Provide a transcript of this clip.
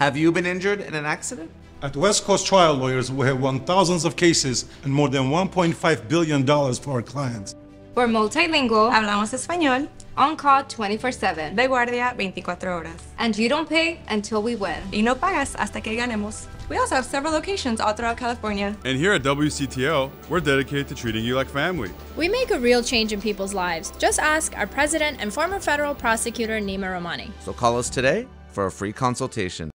Have you been injured in an accident? At West Coast Trial Lawyers, we have won thousands of cases and more than $1.5 billion for our clients. We're multilingual, Hablamos español, on call 24 7. de guardia 24 horas. And you don't pay until we win. Y no pagas hasta que ganemos. We also have several locations all throughout California. And here at WCTL, we're dedicated to treating you like family. We make a real change in people's lives. Just ask our president and former federal prosecutor Neama Rahmani. So call us today for a free consultation.